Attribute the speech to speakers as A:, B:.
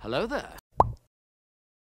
A: Hello there.